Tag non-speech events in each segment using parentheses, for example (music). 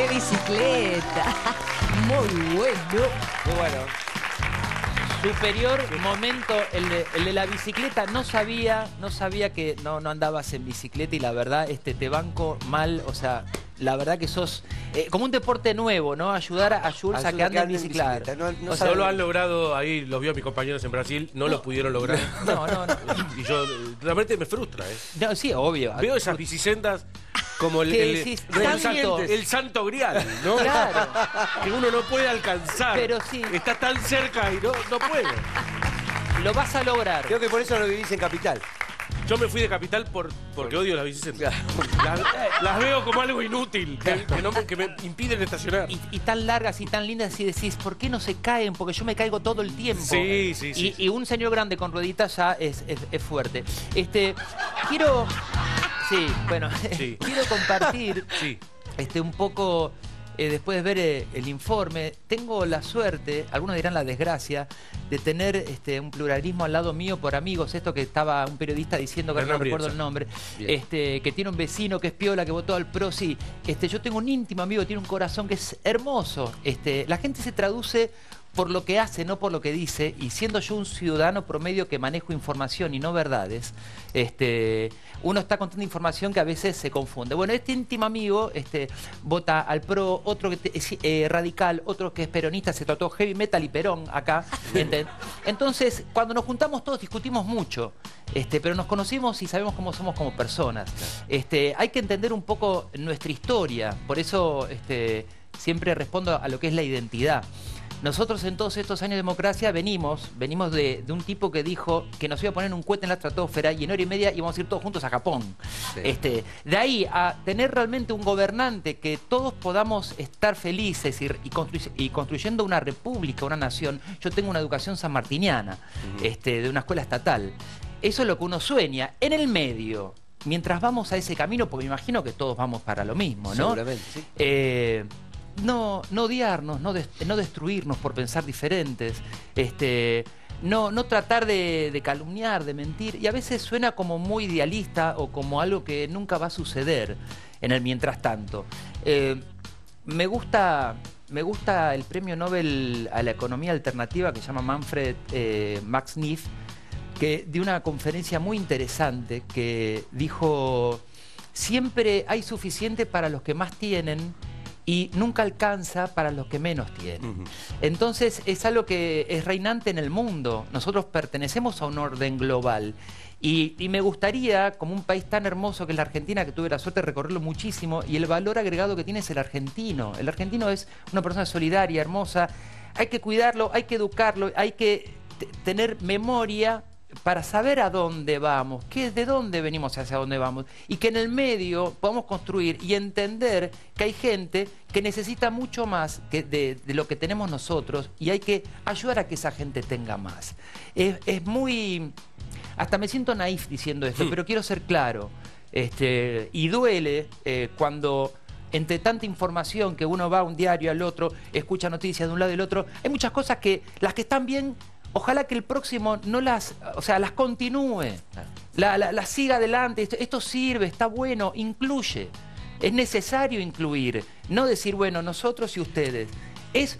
qué bicicleta. (laughs) Muy bueno. Bueno. Superior momento, el de, el de la bicicleta, no sabía, no sabía que no, no andabas en bicicleta y la verdad, este te banco mal, o sea, la verdad que sos eh, como un deporte nuevo, ¿no? Ayudar a Jules a que ande en bicicleta. bicicleta, no- no O sea, No lo han logrado ahí, los vio a mis compañeros en Brasil, no, lo pudieron lograr. (laughs) No, no, no. (laughs) Y yo, realmente me frustra, ¿eh? No, sí, obvio. Veo esas bicisendas como el, ¿Qué el- decís? el Tanto. santo, el santo grial, ¿no? Claro. (laughs) Que uno no puede alcanzar. Pero sí. Está tan cerca y no, no puede. Lo vas a lograr. Creo que por eso no vivís en Capital. Yo me fui de capital por, porque odio las bicisendas. Las, las veo como algo inútil, que, que no me, que me impiden estacionar. Y, y tan largas y tan lindas y decís, ¿por qué no se caen? Porque yo me caigo todo el tiempo. Sí, sí, sí, Y, sí. y un señor grande con rueditas ya es, es- es fuerte. Este, quiero... Sí, bueno, (laughs) Sí. quiero compartir Sí. este, un poco, eh, después de ver eh, el informe, tengo la suerte, algunos dirán la desgracia, de tener este, un pluralismo al lado mío por amigos. Esto que estaba un periodista diciendo, que no recuerdo el nombre, Bien. este, que tiene un vecino que es piola, que votó al PRO, sí. Este, yo tengo un íntimo amigo, tiene un corazón que es hermoso. Este, la gente se traduce por lo que hace, no por lo que dice, y siendo yo un ciudadano promedio que manejo información y no verdades, este, uno está contando información que a veces se confunde. Bueno, este íntimo amigo este, vota al PRO, otro que es eh, radical, otro que es peronista, se trató heavy metal y perón acá. (laughs) Entonces, cuando nos juntamos todos discutimos mucho, este, pero nos conocimos y sabemos cómo somos como personas. Este, hay que entender un poco nuestra historia, por eso este, siempre respondo a lo que es la identidad. Nosotros en todos estos años de democracia venimos, venimos de, de un tipo que dijo que nos iba a poner un cohete en la estratosfera y en hora y media íbamos a ir todos juntos a Japón. Sí. Este, de ahí a tener realmente un gobernante que todos podamos estar felices y, y construy- y construyendo una república, una nación. Yo tengo una educación sanmartiniana, este, de una escuela estatal. Eso es lo que uno sueña. En el medio, mientras vamos a ese camino, porque me imagino que todos vamos para lo mismo, ¿no? Seguramente, sí. Eh, no, no odiarnos, no, no destruirnos por pensar diferentes, este, no, no tratar de, calumniar, de mentir, y a veces suena como muy idealista o como algo que nunca va a suceder en el mientras tanto. Eh, me gusta, me gusta el premio Nobel a la economía alternativa que llama Manfred eh, Max Neff, que dio una conferencia muy interesante que dijo, siempre hay suficiente para los que más tienen y nunca alcanza para los que menos tienen. Entonces es algo que es reinante en el mundo. Nosotros pertenecemos a un orden global. Y, y me gustaría, como un país tan hermoso que es la Argentina, que tuve la suerte de recorrerlo muchísimo, y el valor agregado que tiene es el argentino. El argentino es una persona solidaria, hermosa. Hay que cuidarlo, hay que educarlo, hay que tener memoria para saber a dónde vamos, qué, de dónde venimos hacia dónde vamos, y que en el medio podamos construir y entender que hay gente que necesita mucho más que de, de lo que tenemos nosotros y hay que ayudar a que esa gente tenga más. Es, es muy... Hasta me siento naif diciendo esto, pero quiero ser claro. Este, y duele eh, cuando entre tanta información que uno va a un diario al otro, escucha noticias de un lado y del otro, hay muchas cosas que las que están bien, ojalá que el próximo no las, o sea, las continúe, la, la- las siga adelante, esto, esto sirve, está bueno, incluye. Es necesario incluir, no decir, bueno, nosotros y ustedes. Es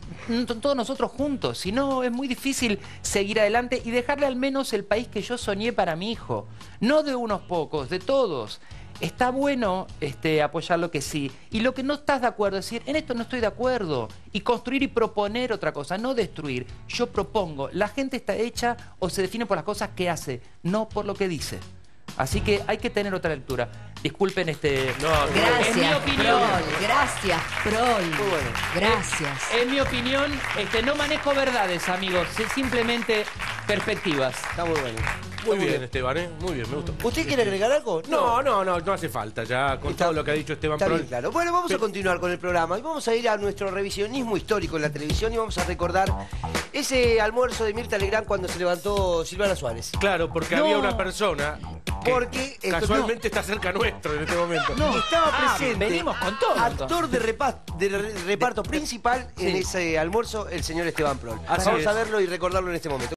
todos nosotros juntos, si no es muy difícil seguir adelante y dejarle al menos el país que yo soñé para mi hijo. No de unos pocos, de todos. Está bueno este, apoyar lo que sí. Y lo que no estás de acuerdo, decir, en esto no estoy de acuerdo. Y construir y proponer otra cosa, no destruir. Yo propongo, la gente está hecha o se define por las cosas que hace, no por lo que dice. Así que hay que tener otra lectura. Disculpen este... No, En mi Gracias, opinión. Prol. Gracias, Prol. Muy bueno. Gracias. En mi opinión, este, no manejo verdades, amigos, si- simplemente perspectivas. Está muy bueno. Muy bien, Esteban, ¿eh? Muy bien, me gustó. ¿Usted quiere agregar algo? No, no, no, no hace falta ya con Está- todo lo que ha dicho Esteban Está bien claro. Bueno, vamos a continuar con el programa y vamos a ir a nuestro revisionismo histórico en la televisión y vamos a recordar ese almuerzo de Mirta Legrand cuando se levantó Silvana Suárez. Claro, porque No. había una persona que Porque esto- casualmente está cerca nuestro en este momento. Y estaba Ah, presente. venimos con todo, Actor de, repa- de re- reparto principal en Sí. ese almuerzo, el señor Esteban Prol. Así Vamos es. a verlo y recordarlo en este momento.